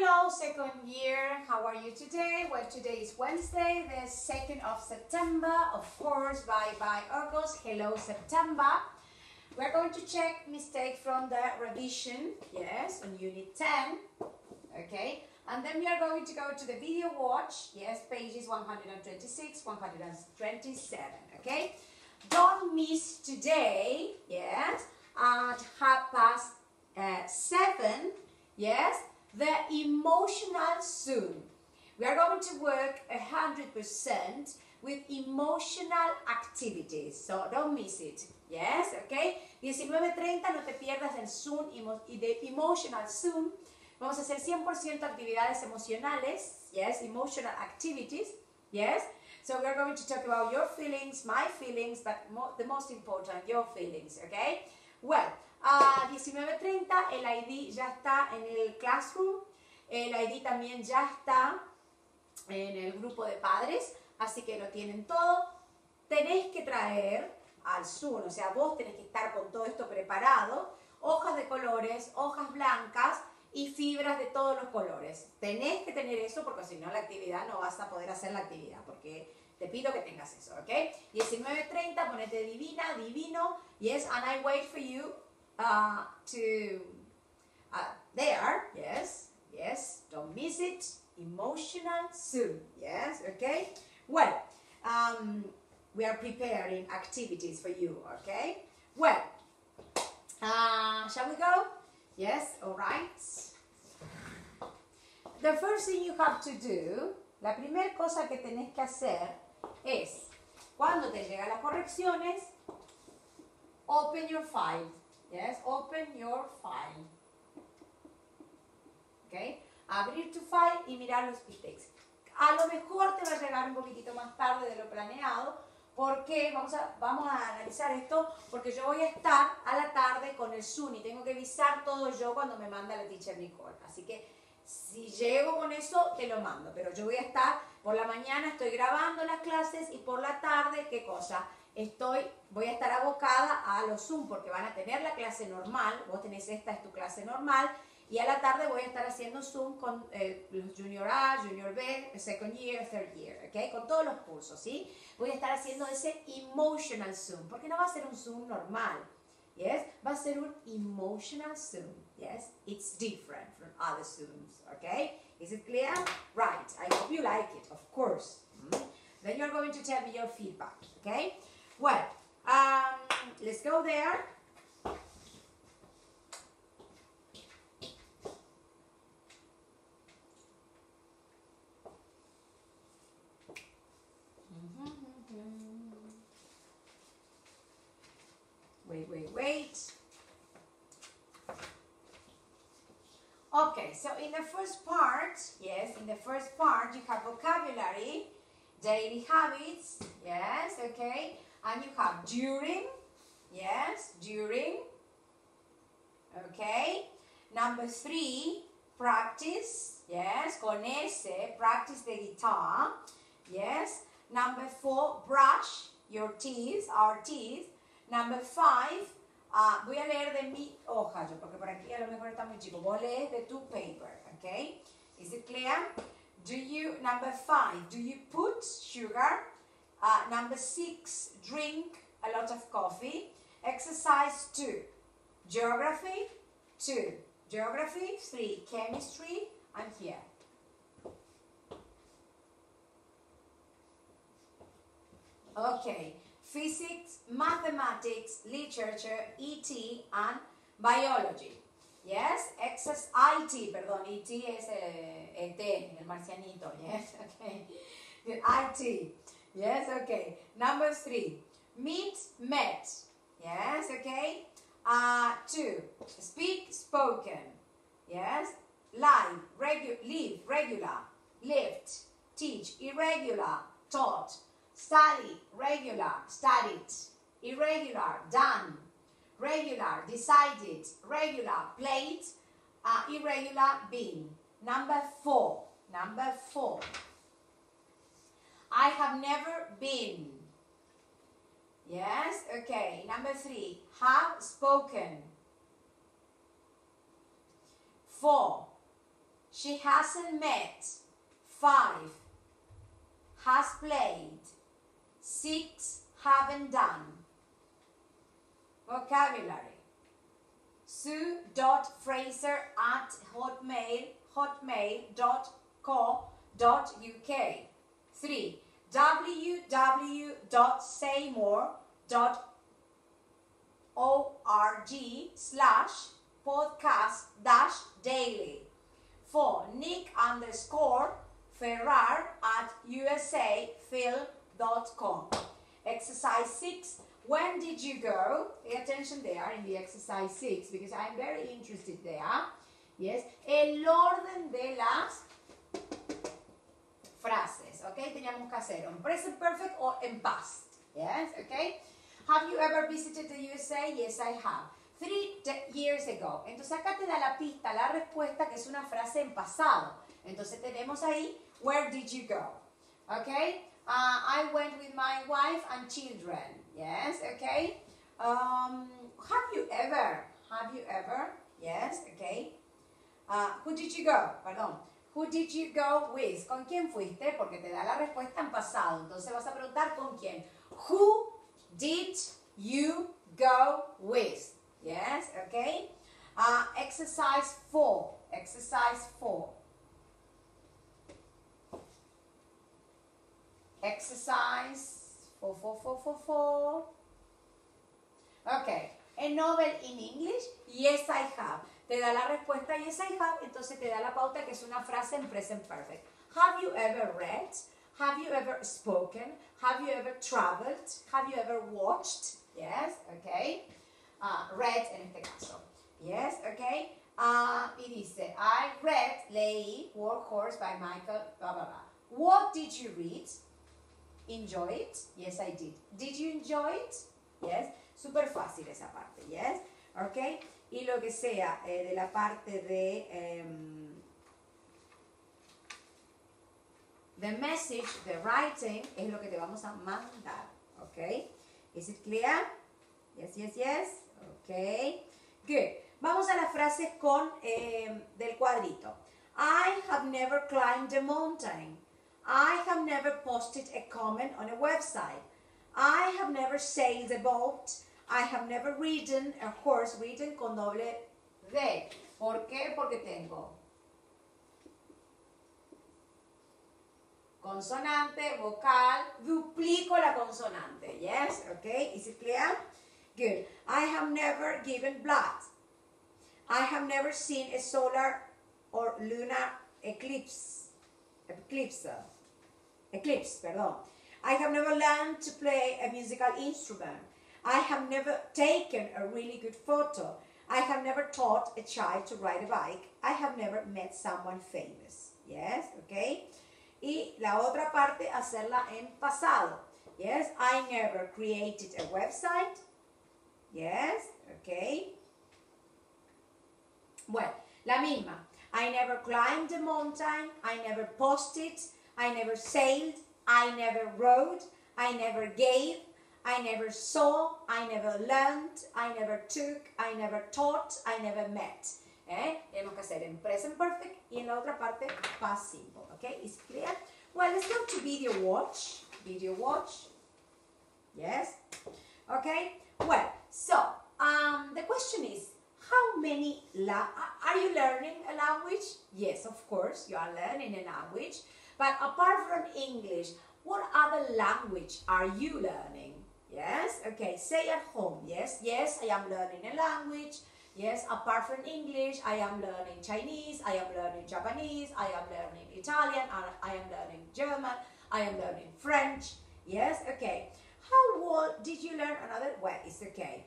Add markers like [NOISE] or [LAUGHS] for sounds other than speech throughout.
Hello, second year. How are you today? Well, today is Wednesday, the 2nd of September. Of course, bye bye August. Hello, September. We're going to check mistake from the revision, yes, on Unit 10. Okay, and then we are going to go to the video watch, yes, pages 126, 127. Okay, don't miss today, yes, at half past uh, 7, yes, the emotional Zoom. We are going to work 100% with emotional activities, so don't miss it. Yes, okay. 19.30, no te pierdas el Zoom y de Emotional Zoom. Vamos a hacer 100% actividades emocionales. Yes, emotional activities. Yes. So we're going to talk about your feelings, my feelings, but mo the most important, your feelings, okay? Well, a 19.30 el ID ya está en el classroom, el ID también ya está en el grupo de padres, así que lo tienen todo. Tenéis que traer al Zoom, o sea, vos tenés que estar con todo esto preparado, hojas de colores, hojas blancas y fibras de todos los colores. Tenés que tener eso porque si no la actividad no vas a poder hacer la actividad, porque te pido que tengas eso, ¿ok? 19.30, ponete divina, divino, yes, and I wait for you uh, to, uh, there, yes, yes, don't miss it, emotional Zoom, yes, okay? Well, um, we are preparing activities for you, okay? Well, uh, shall we go? Yes, all right. The first thing you have to do, la primera cosa que tenés que hacer es, cuando te llegan las correcciones, open your file. Yes, open your file. Okay, abrir tu file y mirar los mistakes. A lo mejor te va a llegar un poquitito más tarde de lo planeado, porque vamos a, vamos a analizar esto, porque yo voy a estar a la tarde con el Zoom y tengo que avisar todo yo cuando me manda la teacher Nicole. Así que si llego con eso, te lo mando, pero yo voy a estar, por la mañana estoy grabando las clases y por la tarde, ¿qué cosa? Estoy, voy a estar abocada a los Zoom porque van a tener la clase normal, vos tenés esta, es tu clase normal, y a la tarde voy a estar haciendo Zoom con eh, los Junior A, Junior B, Second Year, Third Year, ¿ok? Con todos los cursos, ¿sí? Voy a estar haciendo ese Emotional Zoom, porque no va a ser un Zoom normal, ¿yes? Va a ser un Emotional Zoom, ¿yes? It's different from other Zooms, ¿ok? Is it clear? Right, I hope you like it, of course. Mm. Then you're going to tell me your feedback, ¿ok? Well, um, let's go there. Wait, wait, wait. Okay, so in the first part, yes, in the first part you have vocabulary, daily habits, yes, okay, and you have during, yes, during, okay. Number three, practice, yes, con ese, practice the guitar, yes. Number four, brush your teeth, our teeth. Number five, uh, voy a leer de mi hoja, yo, porque por aquí a lo mejor está muy chico. Voy a leer de tu paper, okay? Is it clear? Do you, number five, do you put sugar? Uh, number six, drink a lot of coffee. Exercise two, geography, two, geography, three, chemistry, and here. Okay, physics, mathematics, literature, ET, and biology. Yes, excess IT, perdón, ET es eh, ET, el marcianito, [LAUGHS] yes, okay. IT, yes, okay. Number three, meet, met, yes, okay. Uh, two, speak, spoken, yes. Live, regu live, regular, lift, teach, irregular, taught, study, regular, studied, irregular, done, regular, decided, regular, played, uh, irregular, been. Number four, number four. I have never been. Yes, okay. Number three, have spoken. Four, She hasn't met. Five. Has played. Six. Haven't done. Vocabulary. Sue.fraser at hotmail, hotmail.co.uk. Three. www.saymore.org slash podcast dash daily. For Nick underscore Ferrar at usafil.com. Exercise six. When did you go? Pay attention there in the exercise six because I'm very interested there. Yes. El orden de las frases. Ok. Teníamos que hacer en present perfect or en past. Yes. Okay. Have you ever visited the USA? Yes, I have. Three years ago. Entonces acá te da la pista, la respuesta, que es una frase en pasado. Entonces tenemos ahí, where did you go? Okay. Uh, I went with my wife and children. Yes, okay. Um, have you ever? Have you ever? Yes, okay. Uh, who did you go? Perdón. Who did you go with? ¿Con quién fuiste? Porque te da la respuesta en pasado. Entonces vas a preguntar con quién. Who did you go with? Yes, okay. Uh, exercise 4. Exercise 4. Exercise 4, 4, 4, 4, 4. Okay. A novel in English? Yes, I have. Te da la respuesta yes, I have. Entonces te da la pauta que es una frase en present perfect. Have you ever read? Have you ever spoken? Have you ever traveled? Have you ever watched? Yes, okay. Uh, read en este caso. Yes, okay. Uh, y dice, I read, leí, Workhorse by Michael, blah. What did you read? Enjoy it? Yes, I did. Did you enjoy it? Yes. Súper fácil esa parte, yes. Ok. Y lo que sea eh, de la parte de um, the message, the writing, es lo que te vamos a mandar. Ok. Is it clear? Yes, yes, yes. Ok. Good. Vamos a las frases con eh, del cuadrito. I have never climbed a mountain. I have never posted a comment on a website. I have never sailed a boat. I have never ridden a horse, ridden con doble D. ¿Por qué? Porque tengo consonante, vocal, duplico la consonante. Yes, okay, is it clear? Good. I have never given blood. I have never seen a solar or lunar eclipse. Eclipse. Eclipse, perdón. I have never learned to play a musical instrument. I have never taken a really good photo. I have never taught a child to ride a bike. I have never met someone famous. Yes, okay. Y la otra parte, hacerla en pasado. Yes, I never created a website. Yes, okay. Bueno, la misma. I never climbed a mountain. I never posted. I never sailed, I never rode, I never gave, I never saw, I never learned, I never took, I never taught, I never met. ¿Eh? Tenemos que hacer en present perfect y en la otra parte past simple. Okay, is clear? Well, let's go to video watch. Video watch. Yes. Okay. Well, so um, the question is, how many la are you learning a language? Yes, of course, you are learning a language. But apart from English, what other language are you learning? Yes? Okay, say at home. Yes, yes, I am learning a language. Yes, apart from English, I am learning Chinese, I am learning Japanese, I am learning Italian, I am learning German, I am learning French. Yes, okay. How old did you learn another? Well, it's okay.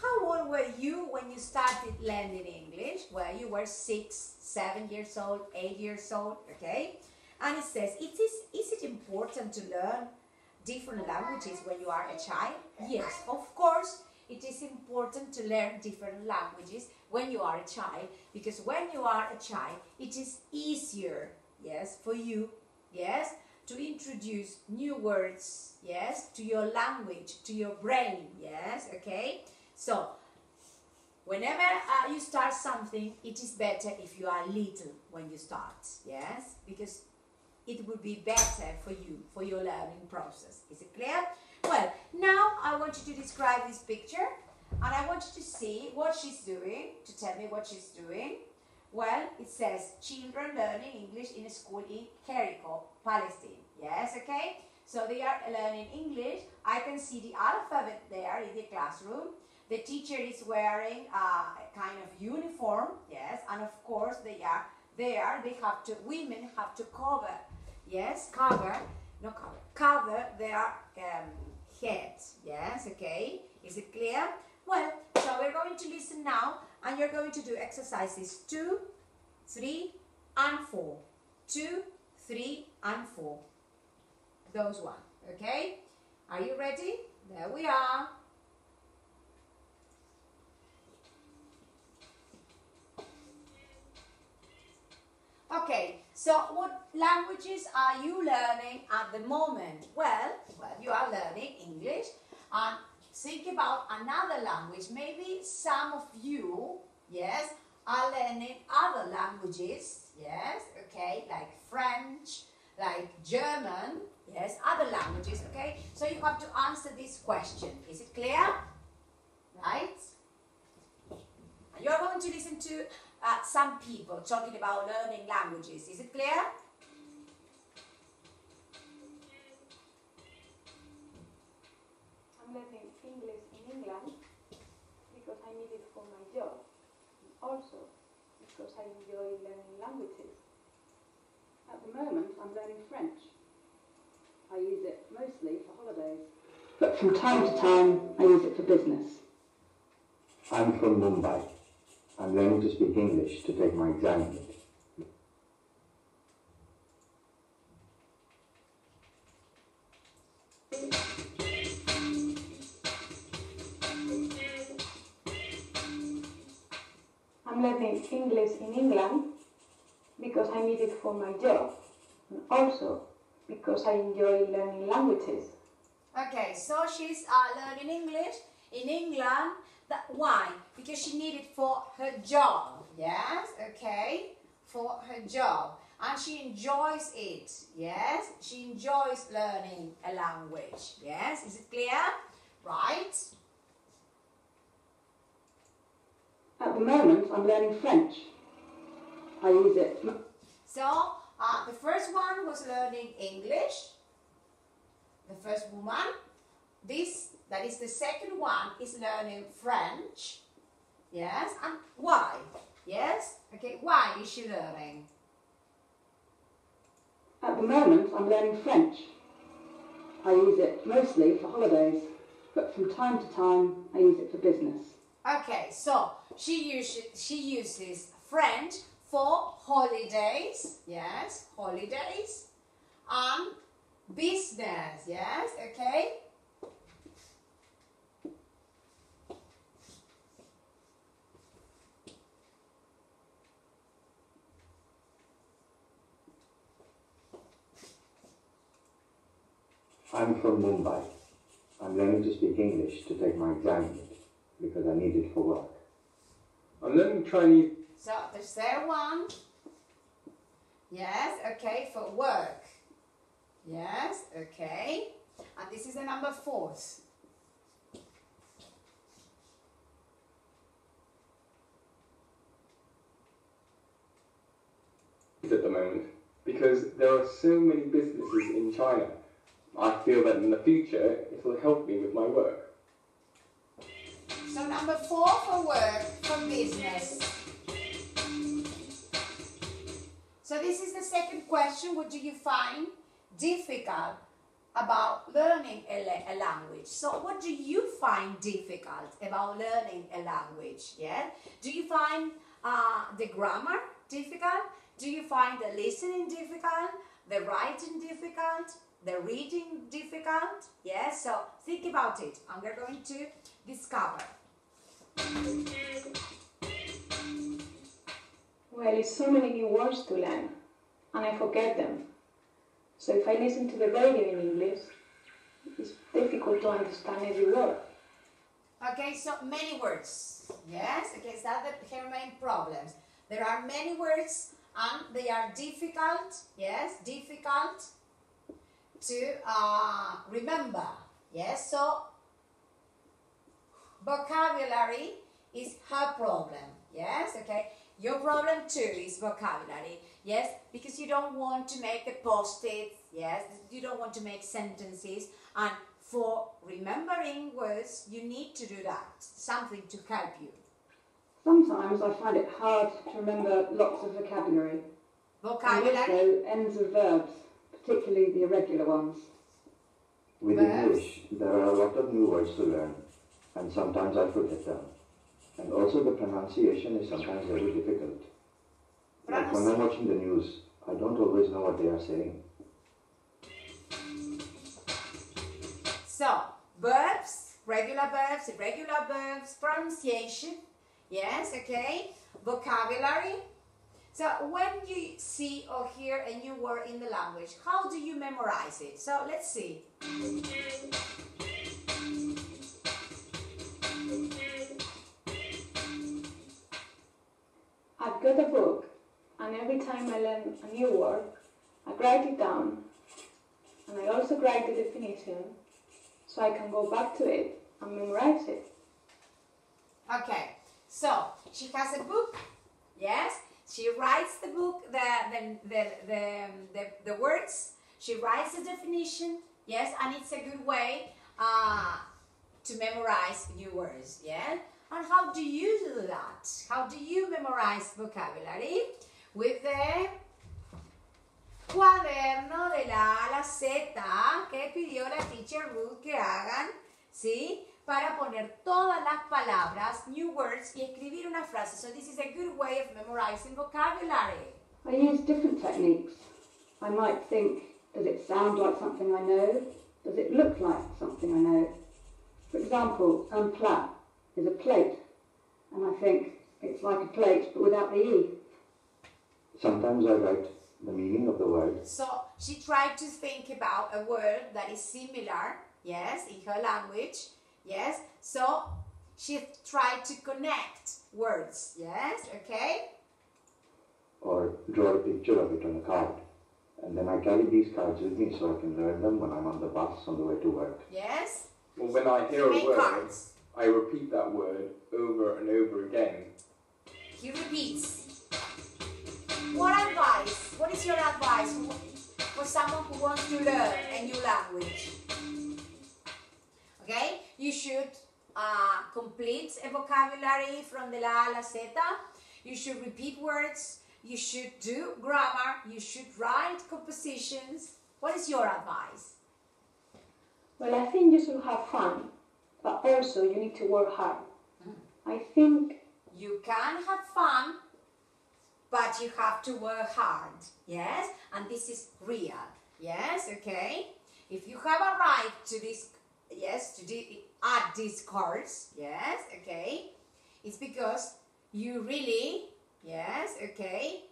How old were you when you started learning English? Well, you were six, seven years old, eight years old, okay? And it says, it is, is it important to learn different languages when you are a child? Yes, of course, it is important to learn different languages when you are a child because when you are a child, it is easier, yes, for you, yes, to introduce new words, yes, to your language, to your brain, yes, okay? So, whenever uh, you start something, it is better if you are little. when you start. Yes, because it will be better for you for your learning process. Is it clear? Well, now I want you to describe this picture and I want you to see what she's doing, to tell me what she's doing. Well, it says children learning English in a school in Jericho, Palestine. Yes, okay? So they are learning English. I can see the alphabet there in the classroom. The teacher is wearing a kind of uniform, yes, and of course they are there. They have to, women have to cover, yes, cover, no cover, cover their um, heads, yes, okay? Is it clear? Well, so we're going to listen now, and you're going to do exercises two, three, and four. Two, three, and four. Those one, okay? Are you ready? There we are. Okay, so what languages are you learning at the moment? Well, well, you are learning English and think about another language. Maybe some of you, yes, are learning other languages, yes, okay, like French, like German, yes, other languages, okay? So you have to answer this question. Is it clear? Right? You're going to listen to uh, some people talking about learning languages. Is it clear? I'm learning English in England because I need it for my job. Also, because I enjoy learning languages. At the moment, I'm learning French. I use it mostly for holidays. But from time to time, I use it for business. I'm from Mumbai. I'm learning to speak English to take my exam. I'm learning English in England because I need it for my job. And also because I enjoy learning languages. Okay, so she's uh, learning English in England. That, why? Because she needed for her job. Yes, okay, for her job. And she enjoys it. Yes, she enjoys learning a language. Yes, is it clear? Right? At the moment, I'm learning French. I use it. So, uh, the first one was learning English. The first woman. This, that is the second one, is learning French. Yes, and why? Yes, okay, why is she learning? At the moment, I'm learning French. I use it mostly for holidays, but from time to time, I use it for business. Okay, so she uses she uses French for holidays. Yes, holidays, and business. Yes, okay. I'm from Mumbai. I'm learning to speak English to take my exam because I need it for work. I'm learning Chinese. So the third one. Yes, okay, for work. Yes, okay. And this is the number fourth. at the moment because there are so many businesses in China. I feel that in the future it will help me with my work. So number four for work, for business. So this is the second question. What do you find difficult about learning a, a language? So what do you find difficult about learning a language? Yeah. Do you find uh, the grammar difficult? Do you find the listening difficult? The writing difficult? The reading difficult? Yeah. So think about it, and we're going to discover. Well, it's so many new words to learn, and I forget them. So if I listen to the radio in English, it's difficult to understand every word. Okay, so many words. Yes, okay, so that the, her main problems. There are many words and they are difficult, yes, difficult to uh, remember, yes. So vocabulary is her problem, yes, okay. Your problem too is vocabulary, yes, because you don't want to make the post-its, yes, you don't want to make sentences, and for remembering words, you need to do that, something to help you. Sometimes I find it hard to remember lots of vocabulary. And Vocabulary, also ends of verbs, particularly the irregular ones. With Verbs. English, there are a lot of new words to learn, and sometimes I forget them. And also the pronunciation is sometimes very difficult. Like when I'm watching the news, I don't always know what they are saying. So, verbs, regular verbs, irregular verbs, pronunciation, yes, okay, vocabulary. So, when you see or hear a new word in the language, how do you memorize it? So, let's see. I've got a book, and every time I learn a new word, I write it down, and I also write the definition, so I can go back to it and memorize it. Okay, so she has a book, yes. She writes the book, the the the the, the, words. She writes the definition, yes, and it's a good way uh, to memorize new words, yeah. And how do you do that? How do you memorize vocabulary? With the cuaderno de la la Z que pidió la teacher Ruth que hagan, ¿sí? Para poner todas las palabras, new words, y escribir una frase. So this is a good way of memorizing vocabulary. I use different techniques. I might think, does it sound like something I know? Does it look like something I know? For example, un plat is a plate, and I think it's like a plate but without the E. Sometimes I write the meaning of the word, So she tried to think about a word that is similar, yes, in her language, yes. So she tried to connect words, yes, okay. or draw a picture of it on a card. And then I carry these cards with me so I can learn them when I'm on the bus on the way to work. Yes. Well, when I hear a word, cards. I repeat that word over and over again. He repeats. What advice? What is your advice for, for someone who wants to learn a new language? Okay, you should uh, complete a vocabulary from the la a la z. You should repeat words. You should do grammar. You should write compositions. What is your advice? Well, I think you should have fun, but also you need to work hard. I think You can have fun, but you have to work hard. Yes, and this is real. Yes, okay. If you have a right to this, yes, to the, at this course, yes, okay, it's because you really, yes, okay,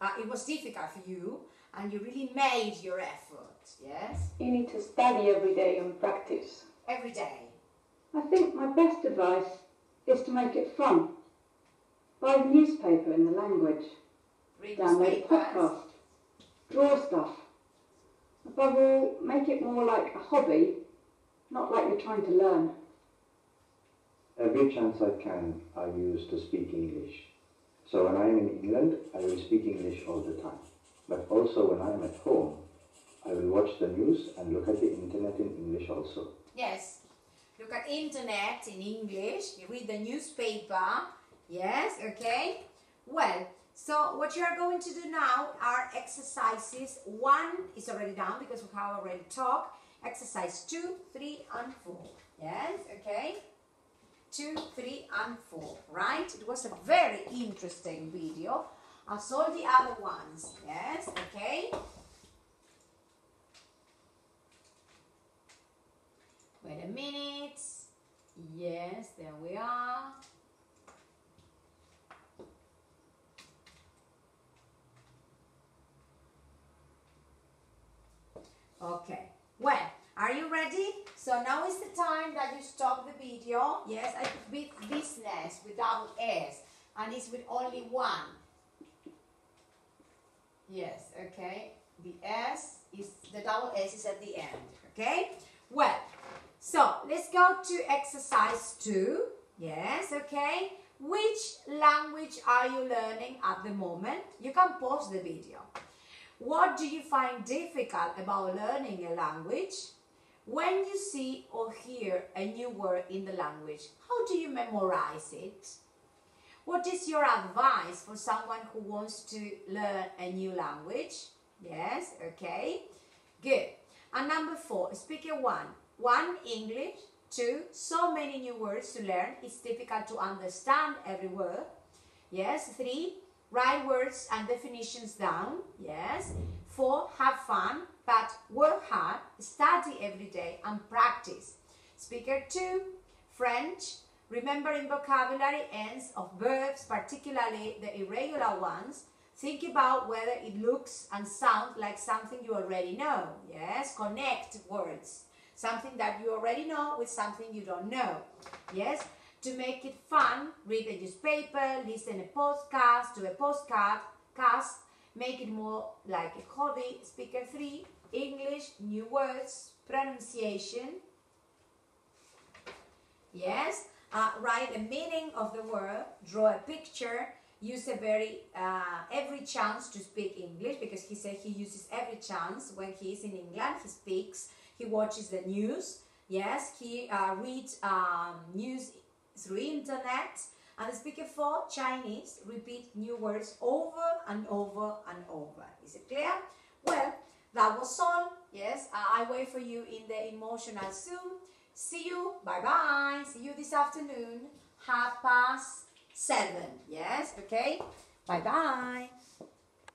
uh, it was difficult for you, and you really made your effort. Yes, you need to study every day and practice. every day. I think my best advice is to make it fun. Buy the newspaper in the language, Read download a podcast, draw stuff. Above all, make it more like a hobby, not like you're trying to learn. Every chance I can, I use to speak English. So when I am in England, I will speak English all the time. But also when I am at home, I will watch the news and look at the internet in English also. Yes. Look at internet in English. You read the newspaper. Yes, okay. Well, so what you are going to do now are exercises. One is already done because we have already talked. Exercise two, three, and four. Yes, okay. Two, three, and four. Right? It was a very interesting video, as all the other ones. Yes, okay. Wait a minute. Yes, there we are. Okay. Well, are you ready? So now is the time that you stop the video. Yes, I put business with double S and it's with only one. Yes, okay. The S is the double S is at the end. Okay? Well, so let's go to exercise two. Yes, okay. Which language are you learning at the moment? You can pause the video. What do you find difficult about learning a language? When you see or hear a new word in the language, how do you memorize it? What is your advice for someone who wants to learn a new language? Yes, okay, good. And number four, speaker one. One, English. Two, so many new words to learn, it's difficult to understand every word. Yes, three, write words and definitions down. Yes, four, have fun, but work hard, study every day, and practice. Speaker two, French. Remembering vocabulary ends of verbs, particularly the irregular ones. Think about whether it looks and sounds like something you already know. Yes, connect words. Something that you already know with something you don't know. Yes, to make it fun, read a newspaper, listen a podcast, do a postcard, cast, make it more like a hobby. Speaker three, English, new words, pronunciation. Yes, uh, write the meaning of the word, draw a picture, use a very uh, every chance to speak English because he said he uses every chance when he is in England. He speaks, he watches the news. Yes, he uh, reads um, news through internet. And the speaker for Chinese repeat new words over and over and over. Is it clear? Well, that was all. Yes, I wait for you in the emotional Zoom. See you. Bye bye. See you this afternoon. Half past seven. Yes, okay? Bye bye.